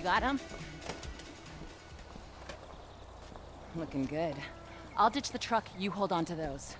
You got him? Looking good. I'll ditch the truck, you hold on to those.